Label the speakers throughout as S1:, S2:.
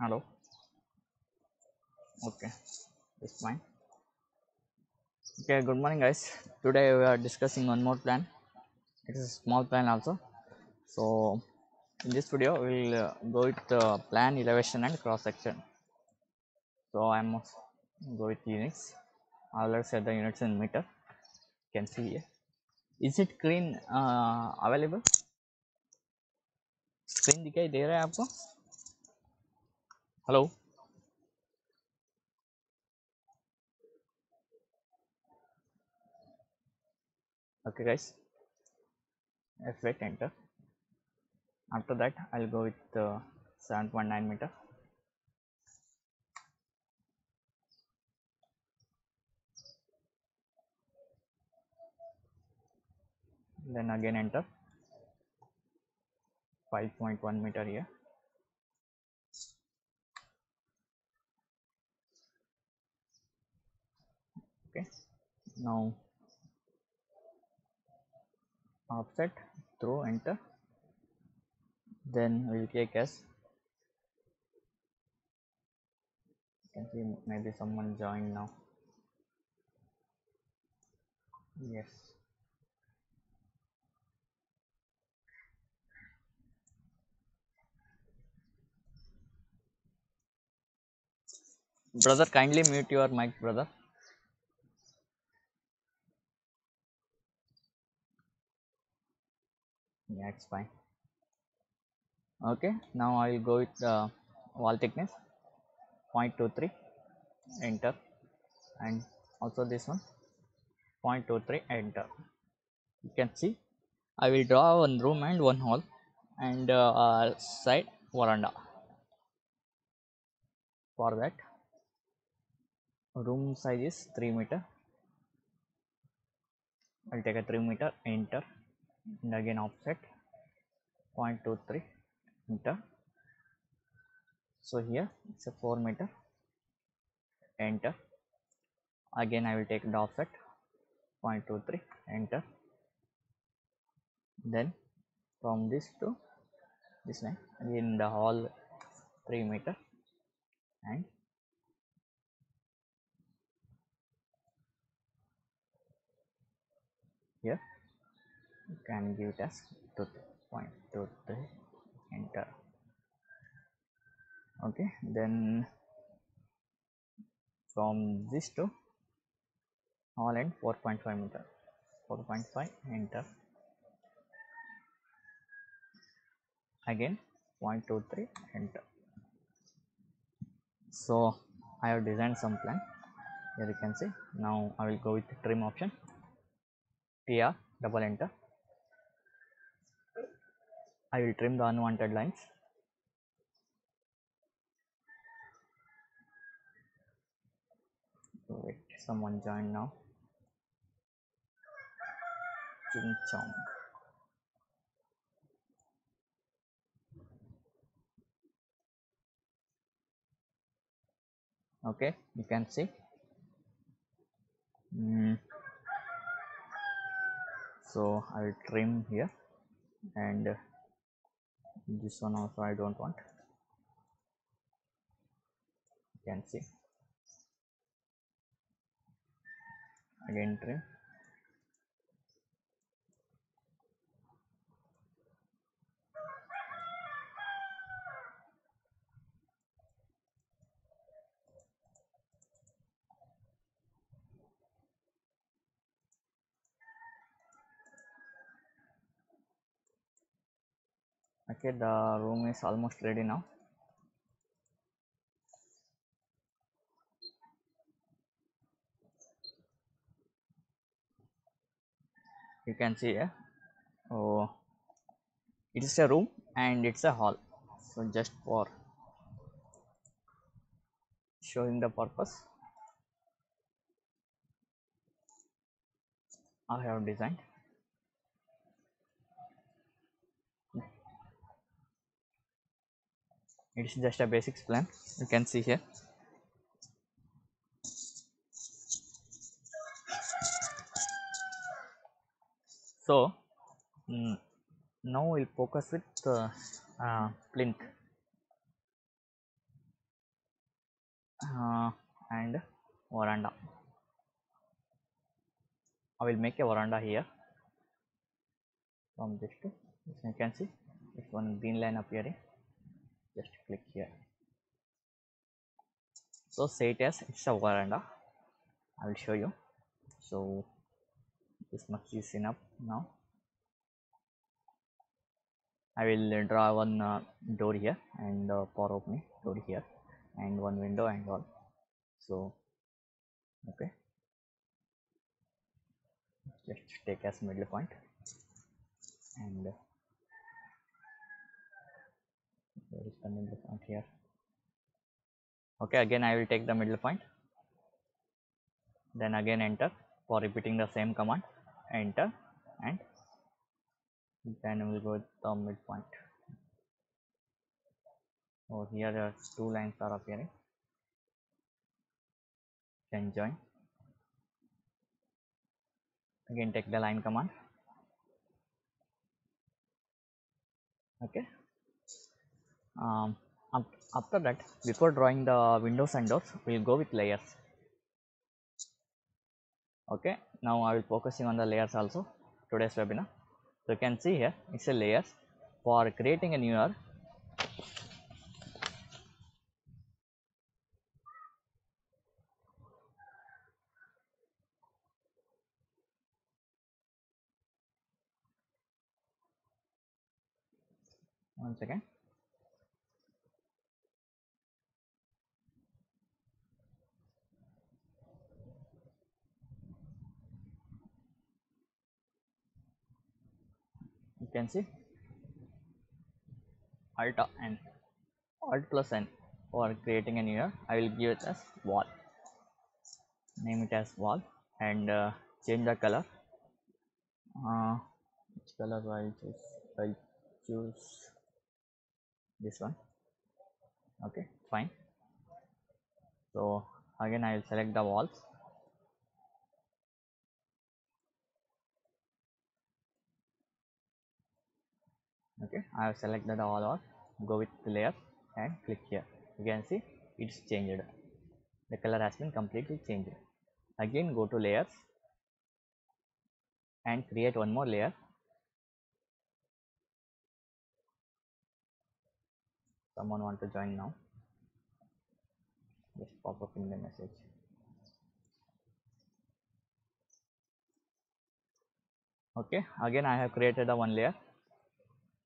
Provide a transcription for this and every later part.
S1: hello okay it's fine okay good morning guys today we are discussing one more plan it is a small plan also so in this video we will uh, go with the plan elevation and cross section so i'm go with units i will set the units in meter you can see here is it screen uh, available screen दिखाई दे रहा है आपको Hello okay guys. F8 enter. After that i'll go with uh, 7.9 meter. Then again enter. 5.1 meter here okay. Now offset throw enter. Then we'll take as can see maybe someone joined now. Yes. Brother kindly mute your mic brother it's fine. Okay now i will go with the wall thickness. 0.23 enter. And also this one. 0.23 enter. You can see i will draw one room and one hall and uh, uh, side veranda. For that room size is 3 meter. I'll take a 3 meter enter. And again offset 0.23 meter. So here it's a 4 meter. Enter. Again i will take the offset. 0.23 enter. Then from this to this line again the hall 3 meter. And here you can give it as 2.23 enter. Okay then from this to all end 4.5 meter. 4.5 enter. Again 0.23 enter. So i have designed some plan. Here you can see now i will go with trim option. Tr double enter i will trim the unwanted lines. Wait someone join now. Ching chong. Okay you can see. Mm. so i will trim here and this one also i don't want. You can see. Again trim okay the room is almost ready now. You can see here oh it is a room and it's a hall. So just for showing the purpose i have designed it's just a basics plan. You can see here. So mm, now we'll focus with uh, uh, plinth uh, and veranda. I will make a veranda here. From this to you can see. This one green line appearing just click here. So say it as it's a veranda I will show you. So this much is enough now. I will draw one uh, door here and uh, power opening door here and one window and all. So okay. Just take as middle point and uh, where is the middle point here. Okay again I will take the middle point. Then again enter for repeating the same command. Enter and then we will go with the midpoint. Oh here there are two lines are appearing. Then join. Again take the line command. Okay um, after that before drawing the windows and doors we'll go with layers. Okay now i will focusing on the layers also today's webinar. So you can see here it's a layers. For creating a newer one second you can see. Alt n alt plus n for creating a new i will give it as wall. Name it as wall and uh, change the color. Uh, which color i'll choose? I'll choose this one. Okay fine. So again i will select the walls okay i have selected all or. Go with the layer and click here. You can see it's changed. The color has been completely changed. Again go to layers and create one more layer. Someone want to join now? Just pop up in the message. Okay again i have created a one layer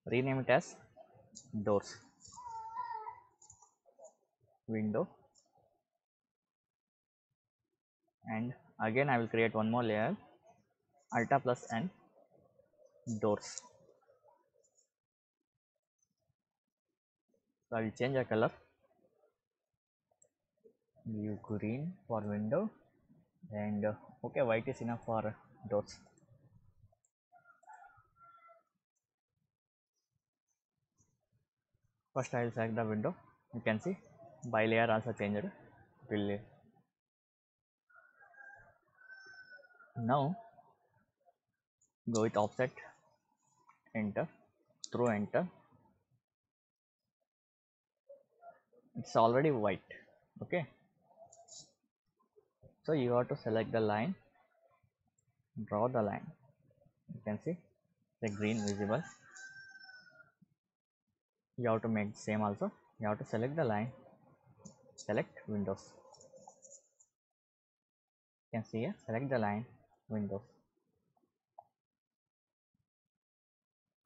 S1: rename it as doors. Window. And again I will create one more layer. Alta plus n doors. So I will change the color. New green for window. And uh, okay white is enough for doors first I will select the window. You can see by layer also changed. Will now go with offset enter through enter. It's already white okay? So you have to select the line draw the line. You can see the green visible you have to make the same also. You have to select the line. Select windows. You can see here select the line windows.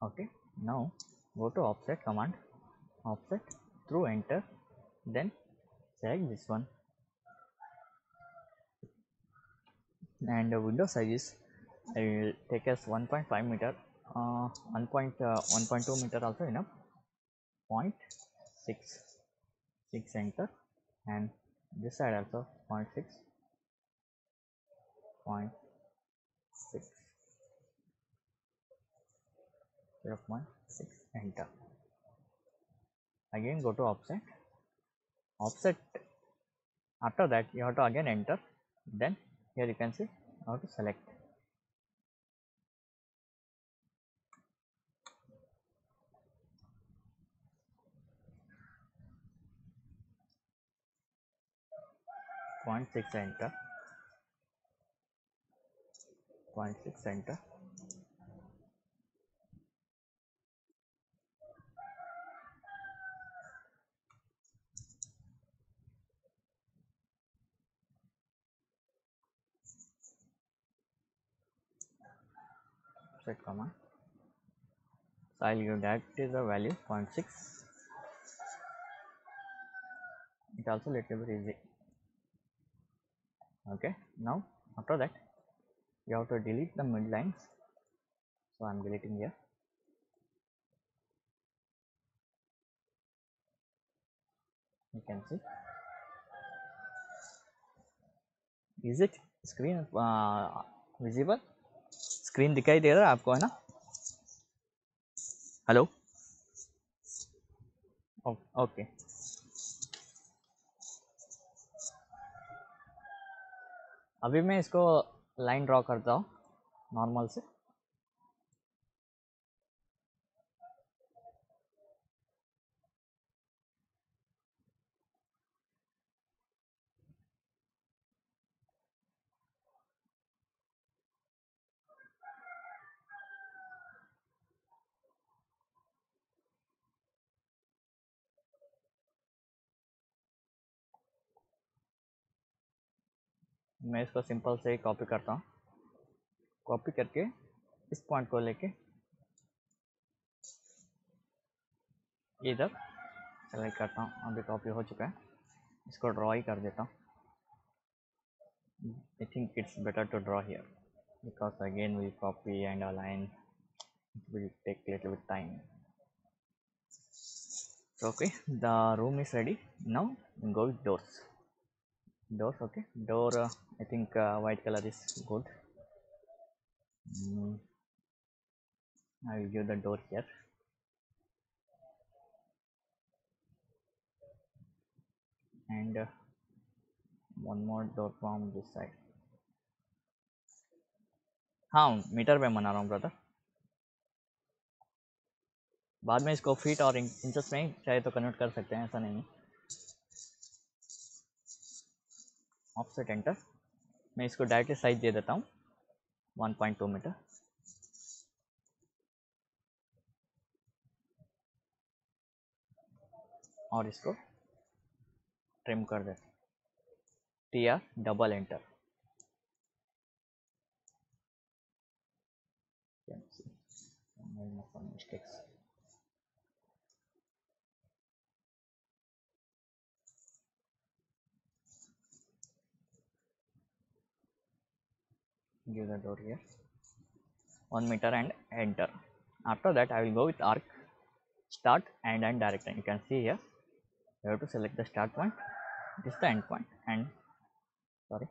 S1: Okay now go to offset command. Offset through enter then select this one. And the window size is I will take as 1.5 meter uh, 1. Point, uh, meter also enough 0.6 6 enter and this side also 0.6 0.6 0.6 enter. Again go to offset. Offset after that you have to again enter. Then here you can see how to select 0.6 enter. 0.6 enter. Set command. So i'll give that is the value 0.6 it also little bit easy okay now after that you have to delete the mid lines so i'm deleting here you can see is it screen uh, visible screen दिखाई दे रहा है आपको है ना hello okay अभी मैं इसको लाइन ड्रॉ करता हूँ नॉर्मल से। मैं इसको सिंपल से ही कॉपी करता हूँ। कॉपी करके इस पॉइंट को लेके इधर सेलेक्ट करता हूँ, अभी कॉपी हो चुका है, इसको ड्रॉ ही कर देता हूँ। I think it's better to draw here because again we copy and align will take little with time okay the room is ready now go with doors doors okay door uh, i think uh, white color is good mm. i will give the door here and uh, one more door from this side हाँ metre पे बना रहा हूँ brother बाद में इसको feet और inches में चाहे तो कन्वर्ट कर सकते हैं ऐसा नहीं है ऑफसेट एंटर मैं इसको डायरेक्टली साइज़ दे देता हूँ। 1.2 मीटर और इसको ट्रिम कर देते T R double enter mistakes. Give the door here. 1 meter and enter. After that i will go with arc start and end direction. You can see here you have to select the start point. This is the end point. And sorry.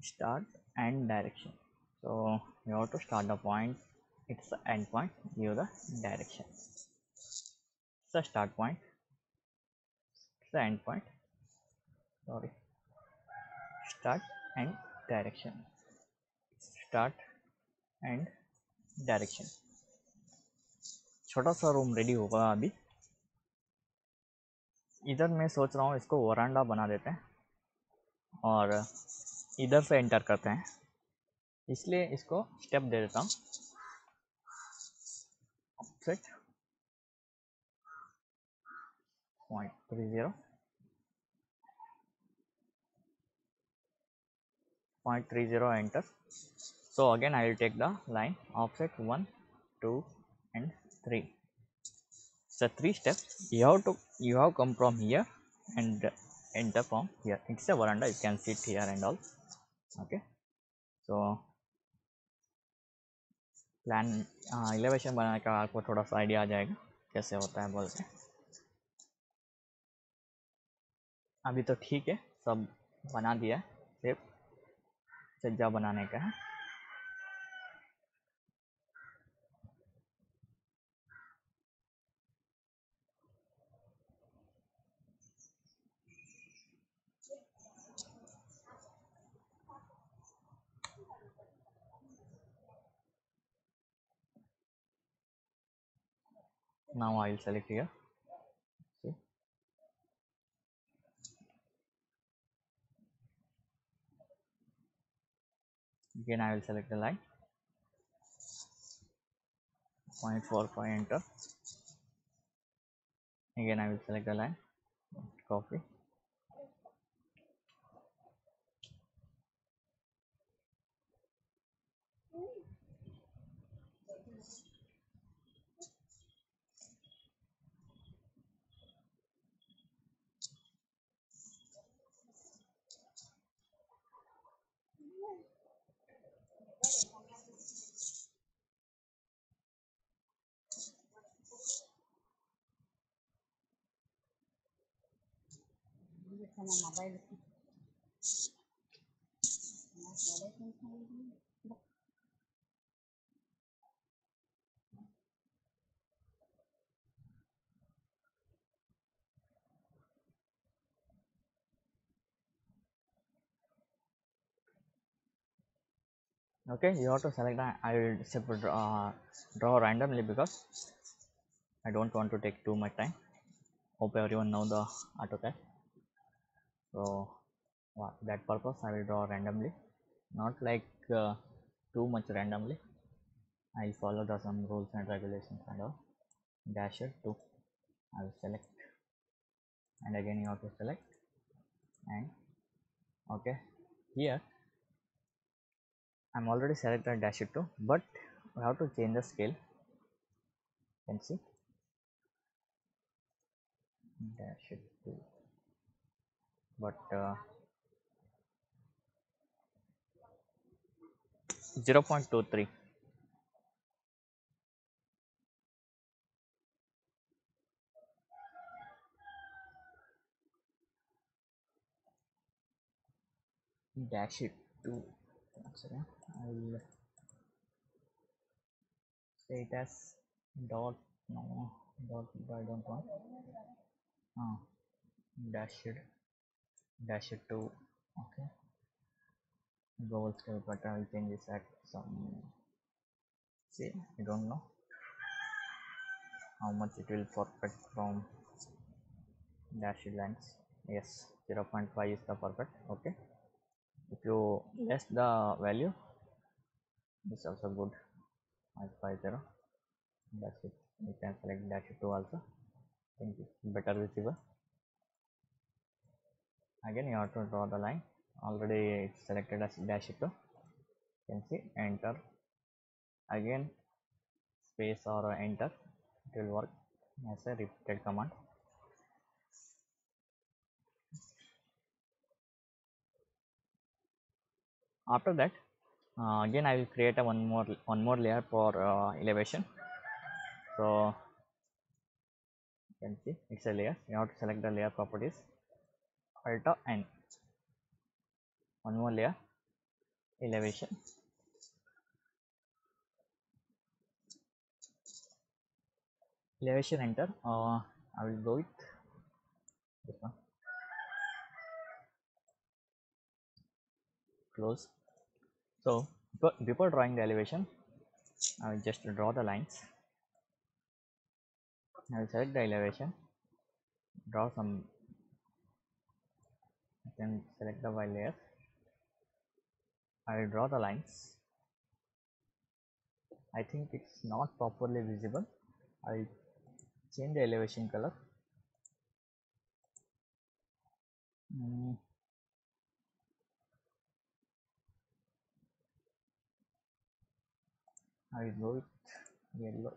S1: Start and direction. So you have to start the point. It's the end point. Give the direction. It's the start point. It's the end point. Sorry start and direction. Start and direction छोटा सा room ready होगा अभी। इधर मैं सोच रहा हूँ इसको वरांडा बना देते हैं और इधर से एंटर करते हैं। इसलिए इसको स्टेप दे देता हूँ। Point three zero point three zero enter so again i will take the line offset one two and three so three steps you have to you have come from here and enter from here it's a veranda you can sit here and all okay so plan elevation बनाने का आपको थोड़ा सा idea आ जाएगा कैसे होता है बोल के अभी तो ठीक है सब बना दिया है छज्जा बनाने का। है नाउ आइल सेलेक्ट किया again I will select the line. 0.45 enter uh. again I will select the line. Copy okay you have to select i will uh, draw randomly because i don't want to take too much time. Hope everyone know the autocad so for that purpose i will draw randomly. Not like uh, too much randomly. I will follow the some rules and regulations and all. Dash it to i will select. And again you have to select. And okay here I'm already selected dash it to but we have to change the scale. You can see? Dash it to but uh, 0.23 dash it to one second. I will say it as dot no dot I don't want. Ah dash it dash it to okay. Global scale but I will change this at some see I don't know how much it will perfect from dashed lines yes 0.5 is the perfect. Okay. If you less the value this also good. 0.50 that's it. You can select dash it to also. Think it's better visible again you have to draw the line. Already it's selected as dash it you can see enter. Again space or enter. It will work as a repeated command. After that uh, again I will create a one more one more layer for uh, elevation. So you can see it's a layer. You have to select the layer properties alt n one more layer elevation. Elevation enter. Uh, I will go with this one. Close. So before drawing the elevation I will just draw the lines. I will select the elevation draw some Can select the white layer I will draw the lines. I think it's not properly visible. I change the elevation color. Mm, I will go with yellow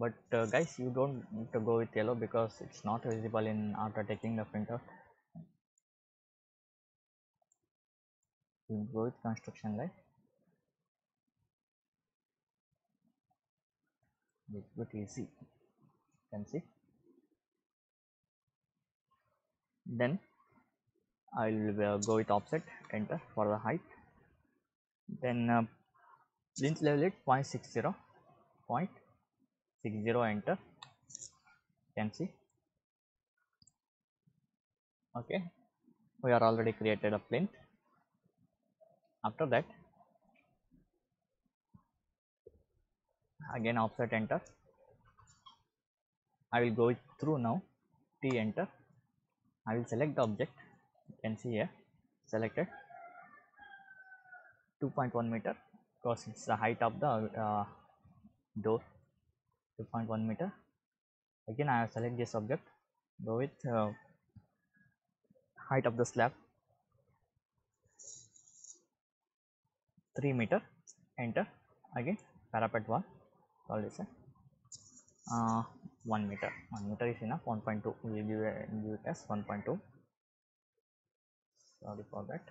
S1: but uh, guys you don't need to go with yellow because it's not visible in after taking the printer. You go with construction light it's good easy you can see? Then I will uh, go with offset enter for the height. Then uh, length level it 0.60 0.60 enter. You can see. Okay. We are already created a plinth after that again offset enter. I will go through now. T enter. I will select the object. You can see here selected. 2.1 meter because it's the height of the uh, door 2.1 meter. Again I select this object go with uh, height of the slab 3 meter. Enter. Again parapet wall call this uh, 1 meter. 1 meter is enough. 1.2 we will give, give it as 1.2 sorry for that.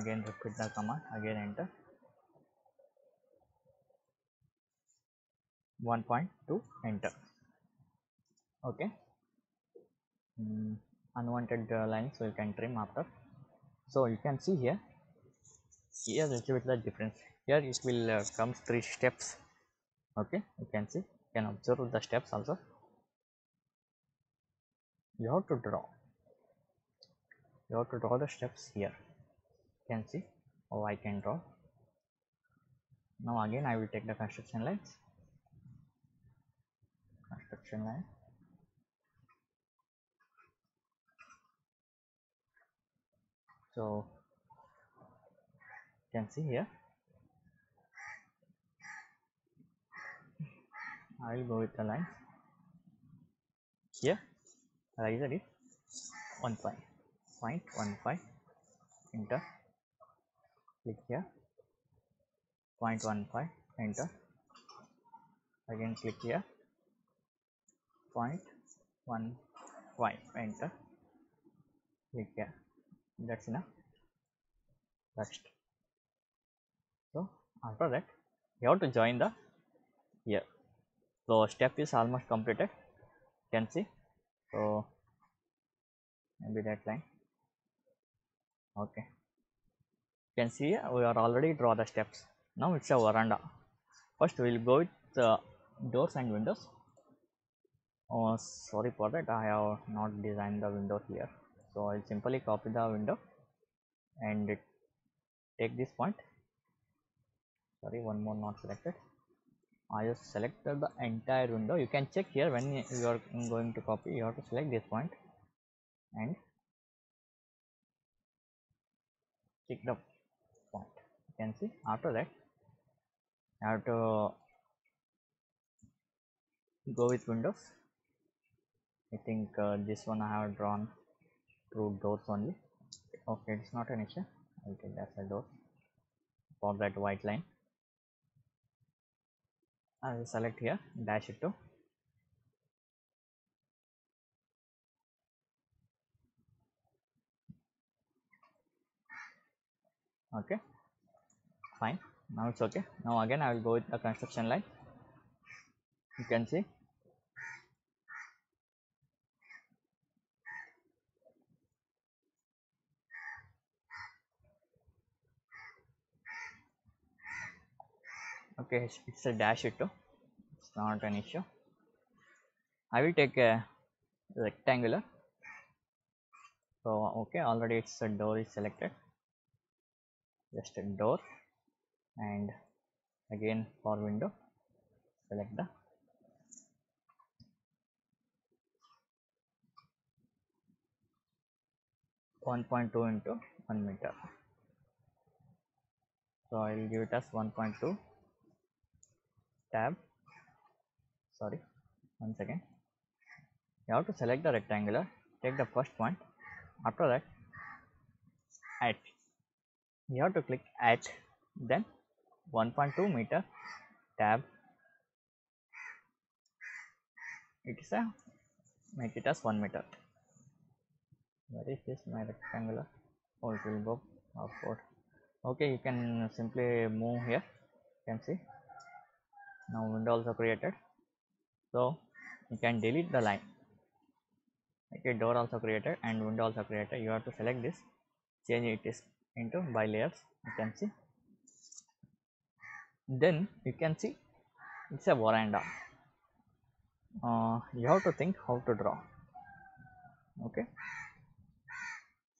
S1: Again repeat the command. Again enter 1.2 enter. Okay. Mm, unwanted uh, lines we can trim after. So you can see here. Here little bit the difference. Here it will uh, comes three steps. Okay you can see. You can observe the steps also. You have to draw. You have to draw the steps here. You can see. Oh i can draw. Now again i will take the construction lines so you can see here. I will go with the line here riser is 1 5 point 1 5 enter. Click here. Point 1 5 enter. Again click here point 1 5 enter. Click here. That's enough. Next. So after that you have to join the here. So step is almost completed. You can see. So maybe that line. Okay. You can see we are already draw the steps. Now it's a veranda. First we will go with the doors and windows oh sorry for that. I have not designed the window here. So i'll simply copy the window and take this point. Sorry one more not selected. I just selected the entire window. You can check here when you are going to copy. You have to select this point and click the point. You can see after that you have to go with windows I think uh, this one I have drawn through doors only. Okay it's not an issue. I'll take that as a door for that white line. I will select here dash it to. Okay fine. Now it's okay. Now again I will go with the construction line. You can see okay it's, a dash it too. It's not an issue. I will take a rectangular. So okay already it's a door is selected. Just a door. And again for window select the one point two into one meter. So I will give it as one point two tab. Sorry one second. You have to select the rectangular. Take the first point. After that at. You have to click at then 1.2 meter tab. It is a make it as 1 meter. Where is this my rectangular? Oh it will go upward. Okay you can simply move here. You can see now window also created. So you can delete the line. Okay door also created and window also created. You have to select this. Change it is into by layers. You can see. Then you can see it's a veranda. Uh, you have to think how to draw. Okay.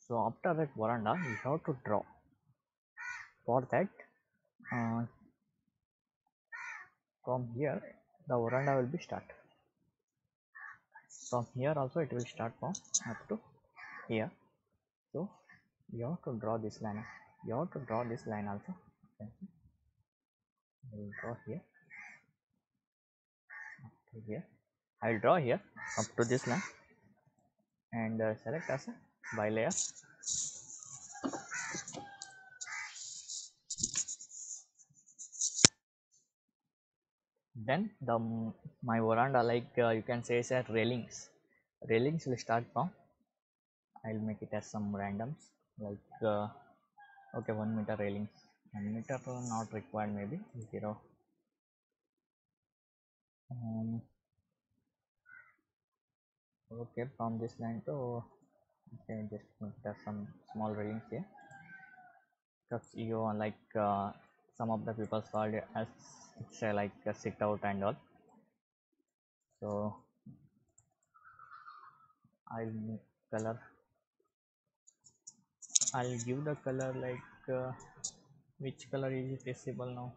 S1: So after that veranda you have to draw. For that uh, from here the veranda will be start. From here also it will start from up to here. So you have to draw this line. You have to draw this line also. I will draw here. Up to here. I will draw here up to this line. And uh, select as a by then the my veranda like uh, you can say is railings. Railings will start from I'll make it as some randoms like uh, okay one meter railings. One meter not required maybe zero. Um, okay from this line to okay just make some small railings here. Because you like uh, some of the people called as it's uh, like a sit out and all. So I'll color. I'll give the color like uh, which color is visible now.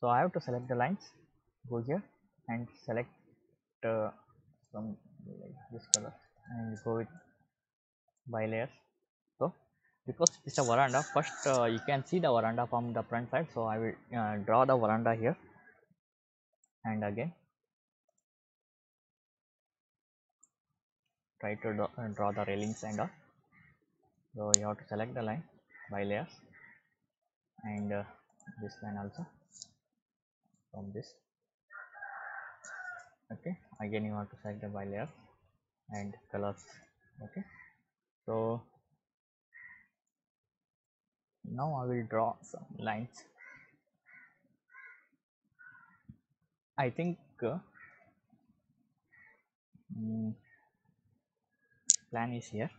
S1: So I have to select the lines. Go here and select uh, some like this color and go with by layers because it's a veranda. First uh, you can see the veranda from the front side so I will uh, draw the veranda here. And again. Try to draw, uh, the railings and all. So you have to select the line by layers. And uh, this line also. From this. Okay. Again you have to select the by layer and colors. Okay. So now I will draw some lines. I think uh, mm, plan is here.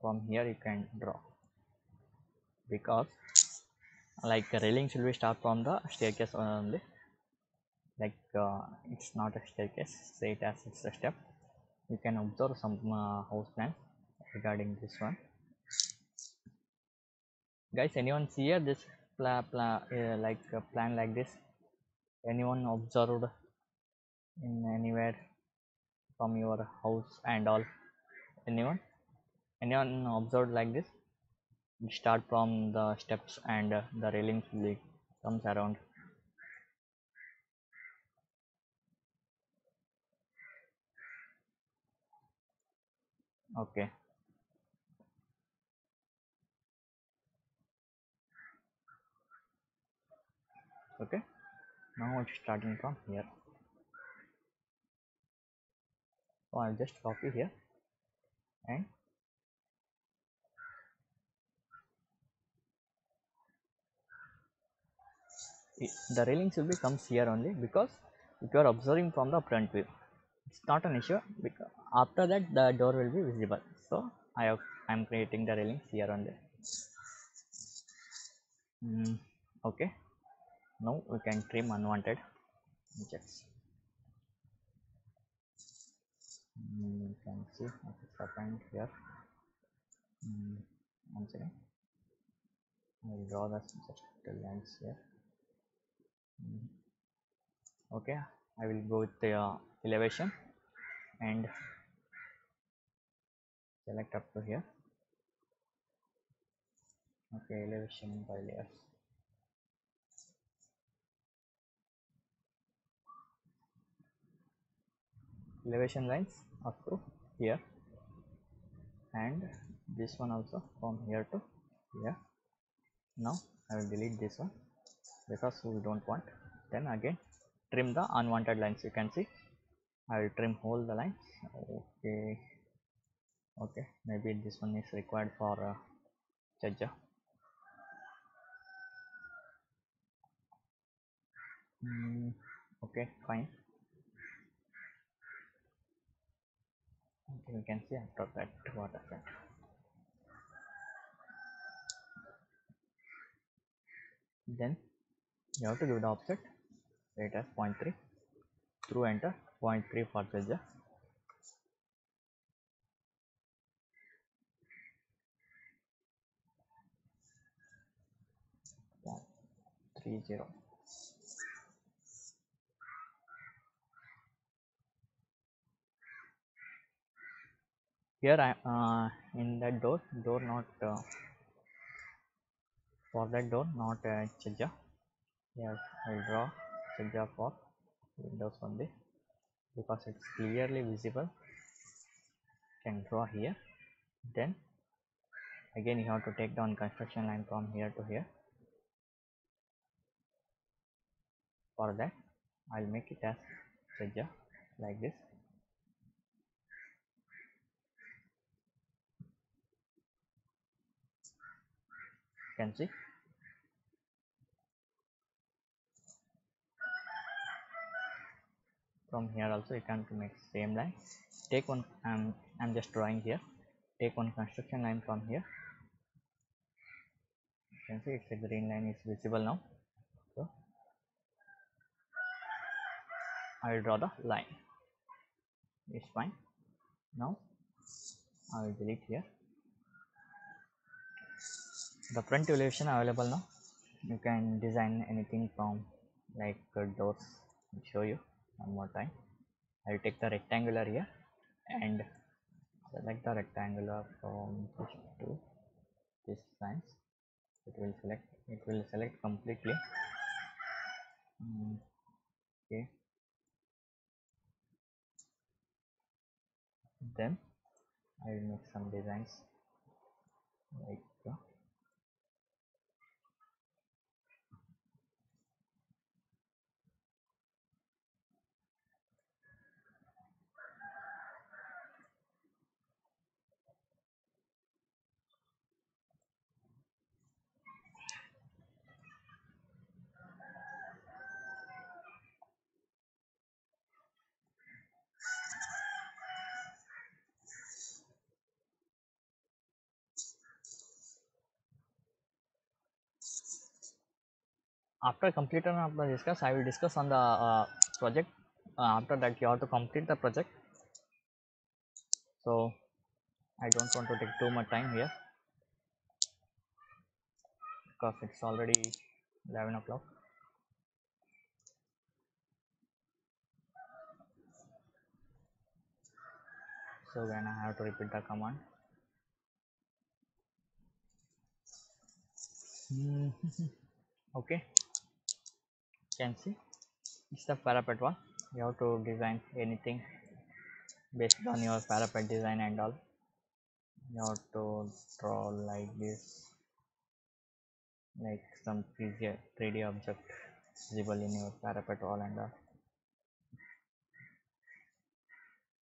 S1: From here you can draw. Because like railings will be start from the staircase only. Like uh, it's not a staircase say it as it's a step you can observe some uh, house plan regarding this one. Guys anyone see here this pla, pla, uh, like a plan like this? Anyone observed in anywhere from your house and all? Anyone? Anyone observed like this? Start from the steps and uh, the railings will comes around okay. Okay. Now it's starting from here. So i'll just copy here and the railings will be comes here only because if you are observing from the front view it's not an issue because after that the door will be visible. So i have i'm creating the railings here only mm, okay. Now we can trim unwanted. Objects mm, you can see what is happened here. Mm, one second. I will draw the the lines here. Mm. okay. I will go with the uh, elevation and select up to here. Okay elevation by layers. Elevation lines up to here. And this one also from here to here. Now i will delete this one because we don't want. Then again trim the unwanted lines you can see i will trim all the lines. Okay. Okay. Maybe this one is required for uh, Chaja. Mm, okay. Fine. Okay you can see after that what happened. Then you have to give the offset. It as 0.3 through enter 0.3 for Chaja. three zero. Here I uh, in that door door not uh, for that door not uh, chajja here I'll draw chajja for windows only because it's clearly visible. Can draw here. Then again you have to take down construction line from here to here. For that I'll make it as chajja like this. Can see from here also you can to make same line. Take one um, i'm just drawing here. Take one construction line from here. You can see it's a green line is visible now. So i will draw the line. It's fine. Now i will delete here. The front elevation available now. You can design anything from like uh, doors I'll show you one more time. I'll take the rectangular here. And select the rectangular from this to this size. It will select it will select completely. Mm, okay. Then I will make some designs. Like uh, after completion of the discuss i will discuss on the uh, project. Uh, after that you have to complete the project. So i don't want to take too much time here. Because it's already 11 o'clock. So then i have to repeat the command. Okay can see it's the parapet one. You have to design anything based on your parapet design and all. You have to draw like this like some 3D, 3D object visible in your parapet wall and all.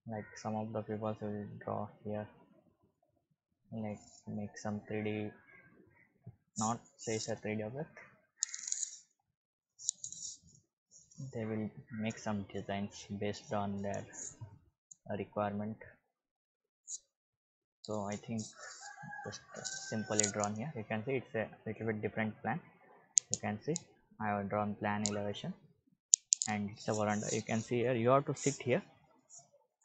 S1: Like some of the people will draw here like make some 3D not says a 3D object they will make some designs based on their requirement. So i think just simply drawn here. You can see it's a little bit different plan. You can see i have drawn plan elevation. And it's a veranda. You can see here you have to sit here.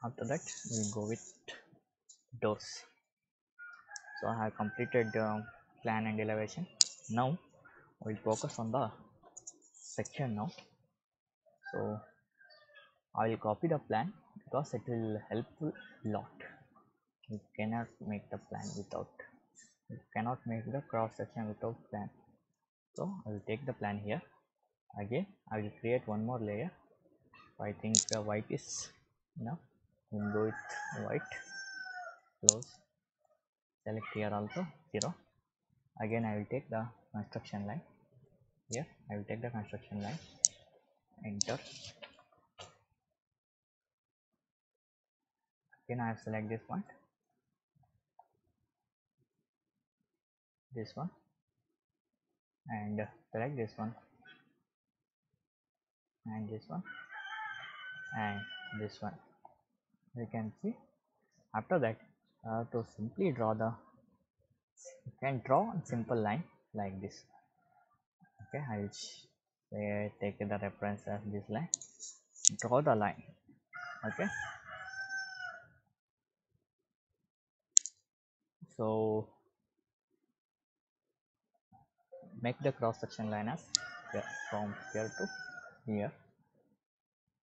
S1: After that we'll go with doors. So i have completed uh, plan and elevation. Now we'll focus on the section now so i will copy the plan? Because it will help a lot. You cannot make the plan without you cannot make the cross section without plan. So i will take the plan here. Again i will create one more layer. I think uh, white is enough. Go with white. Close. Select here also zero. Again i will take the construction line. Here i will take the construction line enter. Again i have select this point? This one. And select this one. And this one. And this one. You can see. After that I have to simply draw the you can draw a simple line like this. Okay I'll say take the reference as this line. Draw the line. Okay. So make the cross section line as here, from here to here.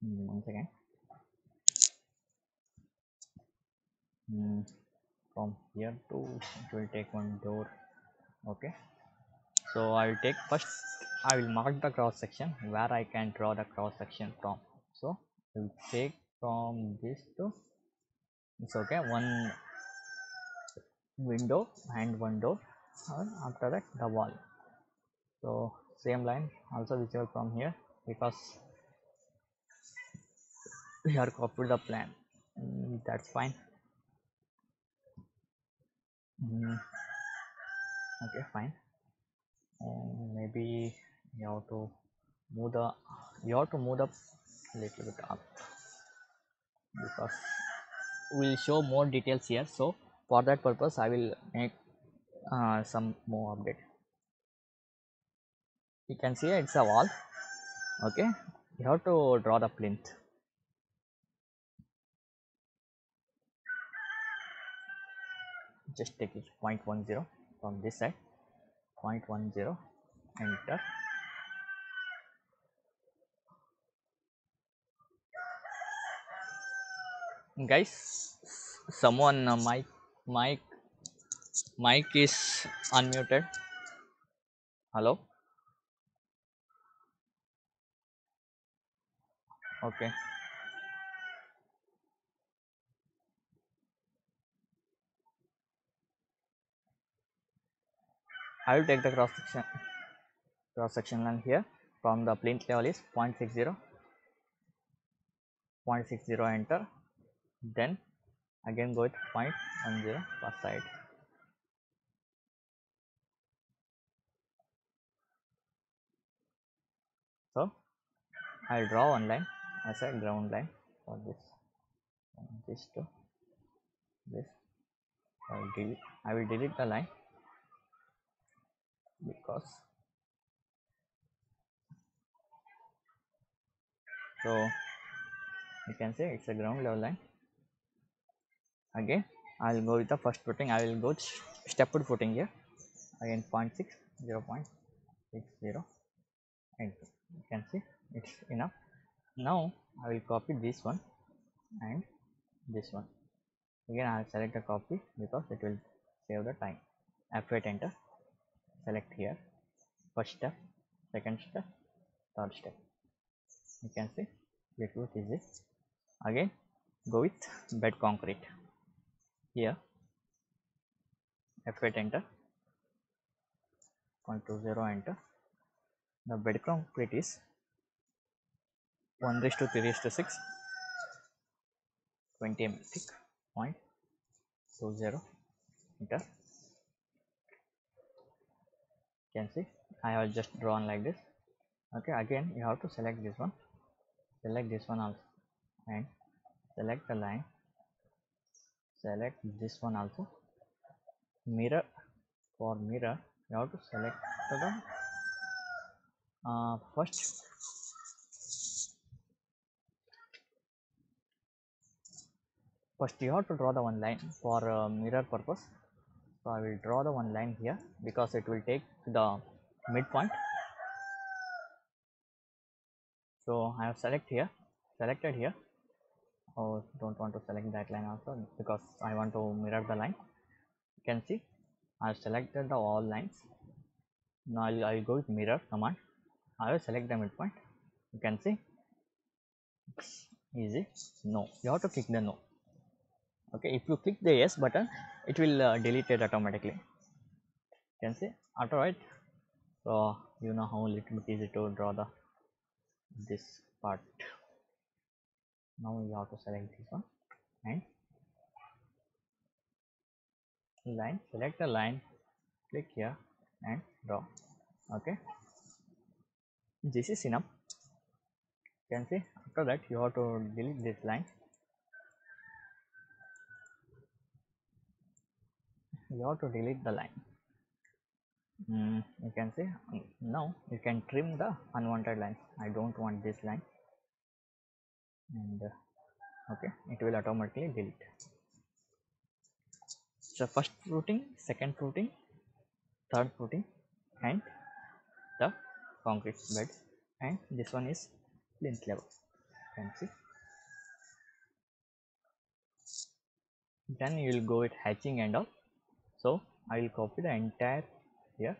S1: Hmm, once again. Hmm, from here to it will take one door. Okay so i will take first i will mark the cross section where i can draw the cross section from. So I will take from this to it's okay one window and one door and after that the wall. So same line also visible from here because we are copied the plan. Mm, that's fine. Mm, okay fine and maybe you have to move the you have to move the little bit up because we'll show more details here. So for that purpose i will make uh, some more update. You can see it's a wall. Okay? You have to draw the plinth just take it 0.10 from this side 0.10 enter. Guys someone uh, mic mic mic is unmuted. Hello? Okay I will take the cross section cross section line here. From the plinth level is 0.60 0.60 enter. Then again go with 0.10 per side. So I'll draw one line as a ground line for this. This to this I will delete I will delete the line because so you can say it's a ground level line. Again I'll go with the first footing. I will go stepped footing here. Again 0.6 0 0.60 and you can see it's enough. Now I will copy this one and this one. Again I'll select a copy because it will save the time. F8 enter select here. First step second step third step. You can see it was this. Again go with bed concrete. Here F8 enter. 0.20 enter. The bed concrete is 1 raised to 3 raised to 6 20 mm thick point 20 enter can see. I have just drawn like this. Okay again you have to select this one. Select this one also. And select the line. Select this one also. Mirror. For mirror you have to select the uh, first. First you have to draw the one line for uh, mirror purpose so I will draw the one line here because it will take the midpoint. So I have select here selected here. Oh don't want to select that line also because I want to mirror the line. You can see I have selected the all lines. Now I will, I will go with mirror command. I will select the midpoint. You can see easy. No you have to click the no. Okay if you click the yes button it will uh, delete it automatically. You can see? Auto right so you know how little bit easy to draw the this part. Now you have to select this one. And line. Select the line. Click here and draw. Okay. This is enough. You can see? After that you have to delete this line you have to delete the line. Mm, you can see now you can trim the unwanted lines. I don't want this line. And uh, okay it will automatically delete. So first footing second footing third footing and the concrete bed and this one is plinth level. You can see. Then you will go with hatching and all so i will copy the entire here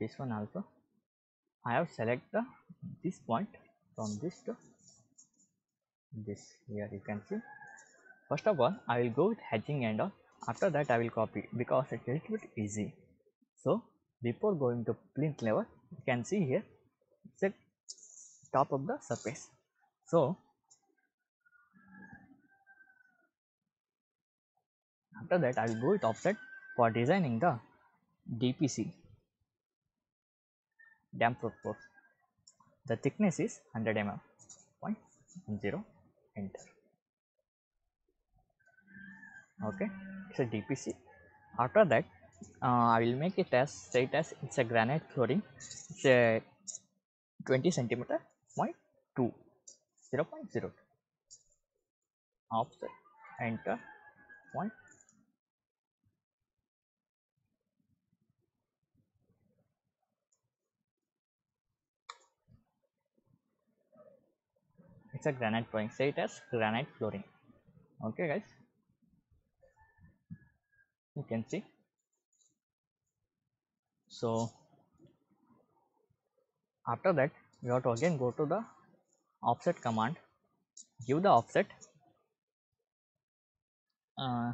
S1: this one also. I have select the this point from this to this here you can see. First of all i will go with hatching and all. After that i will copy because it's a little bit easy. So before going to plinth level you can see here it's a top of the surface. So after that i will go with offset for designing the dpc damp proof course the thickness is 100 mm point zero enter. Okay it's a dpc after that uh, i will make it as it as it's a granite flooring. It's a 20 centimeter point 2 0 0.02 offset enter point it's a granite flooring say it as granite flooring. Okay guys. You can see. So after that you have to again go to the offset command. Give the offset uh,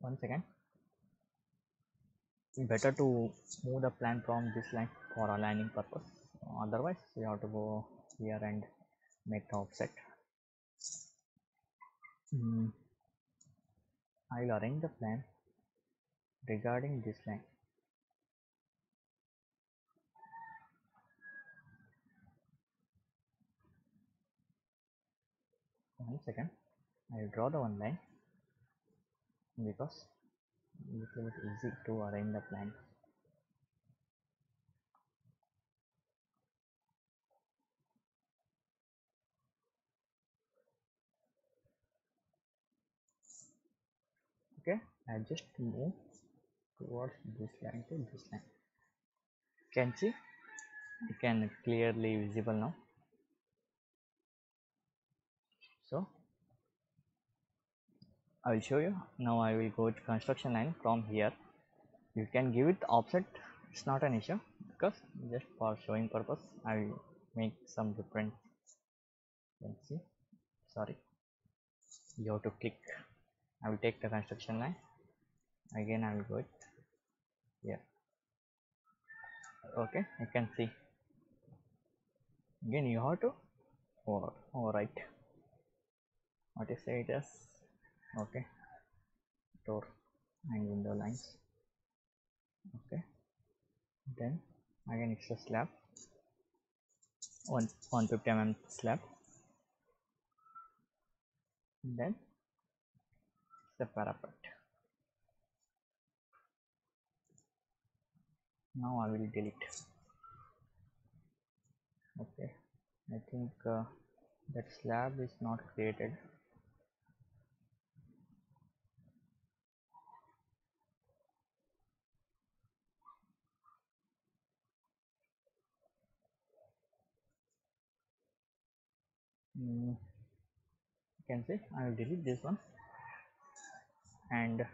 S1: one second. Better to move the plan from this line for aligning purpose otherwise you have to go here and make the offset. Mm. I will arrange the plan regarding this line. One second. I will draw the one line because it be easy to arrange the plan I just move towards this line to this line. Can see? You can clearly visible now. So I will show you. Now I will go to construction line from here. You can give it offset. It's not an issue because just for showing purpose I will make some different let's see? Sorry. You have to click. I will take the construction line again I will go it here okay you can see. Again you have to? Over what you say it? As okay. Door and window lines. Okay. Then again it's a slab. One 150 mm slab. Then the parapet now I will delete. Okay. I think uh, that slab is not created. Mm, you can see I will delete this one. And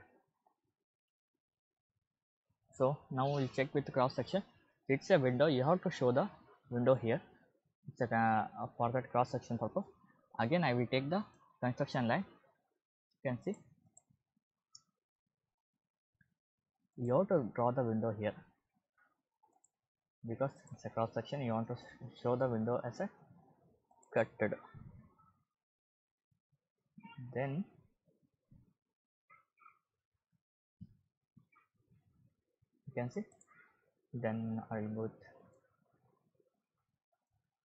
S1: so now we'll check with cross section. It's a window. You have to show the window here. It's a uh, for that cross section purpose. Again I will take the construction line. You can see. You have to draw the window here. Because it's a cross section you want to show the window as a cutted. Then you can see. Then I will go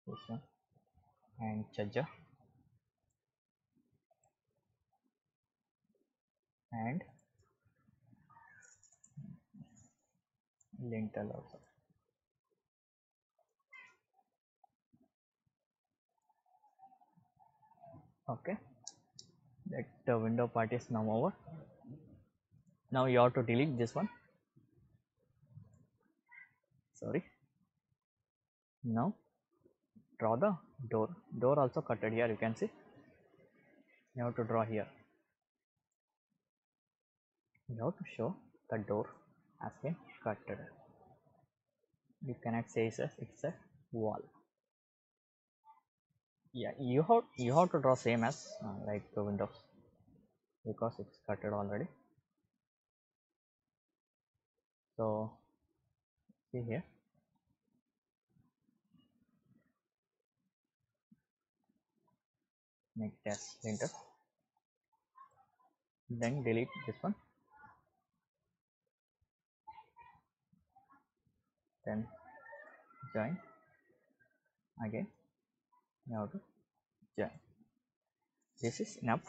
S1: this one. And chajja. And lintel also. Okay. That the window part is now over. Now you have to delete this one sorry. Now draw the door. Door also cutted here you can see. You have to draw here. You have to show the door has been cutted. You cannot say it's a, it's a wall. Yeah you have you have to draw same as uh, like the windows because it's cutted already. So here make it as linter then delete this one. Then join again. Now to join. This is enough.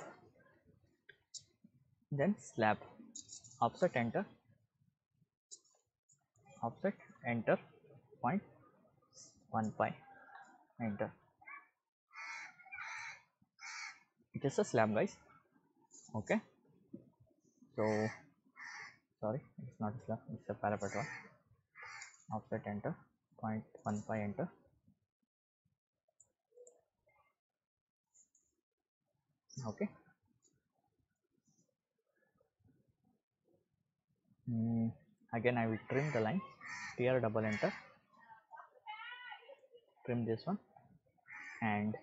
S1: Then slab offset enter. Offset enter. Point. 1 pi enter. It is a slab guys. Okay. So sorry it's not a it's a parapet one. Offset enter. Point. 1 pi enter. Okay. Mm, again I will trim the line here double enter. Trim this one. And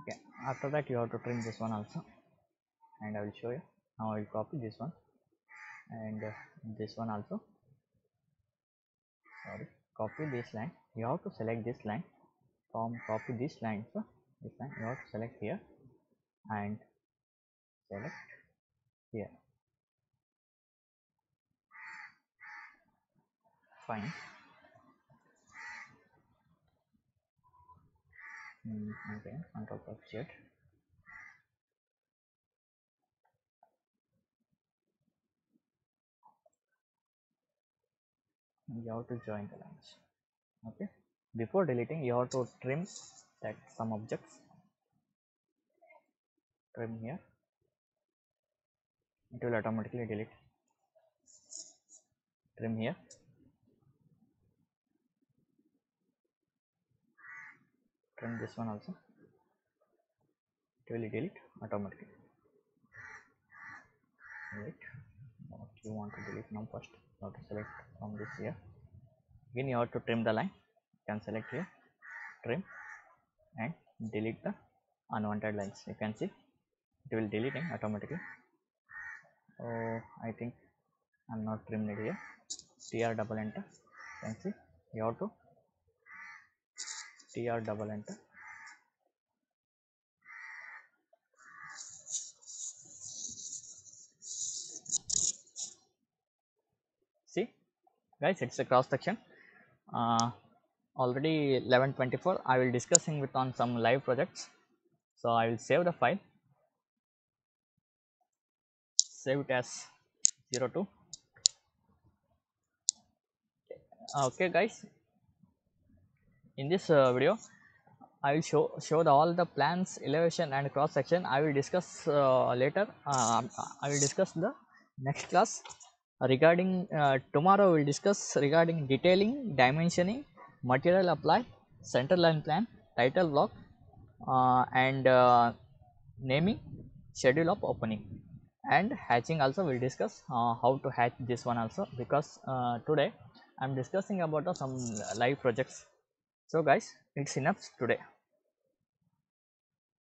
S1: okay after that you have to trim this one also. And I will show you. Now I will copy this one. And uh, this one also. Sorry. Copy this line. You have to select this line. From copy this line so this line. You have to select here. And select here fine. Mm, okay control plus z you have to join the lines okay. Before deleting you have to trim that some objects. Trim here. It will automatically delete. Trim here trim this one also. It will delete automatically. Right. What you want to delete now first have to select from this here. Again you have to trim the line. You can select here trim and delete the unwanted lines. You can see it will deleting automatically. Oh i think i'm not trimmed here. Tr double enter. You can see you have to tr double enter. See guys it's a cross section. Uh, already 1124 i will discussing with on some live projects. So i will save the file. Save it as 02 okay guys in this uh, video i will show show the, all the plans elevation and cross section. I will discuss uh, later uh, i will discuss the next class regarding uh, tomorrow we will discuss regarding detailing dimensioning material apply center line plan title block uh, and uh, naming schedule of opening. And hatching also we'll discuss uh, how to hatch this one also because uh, today i'm discussing about uh, some live projects so guys it's enough today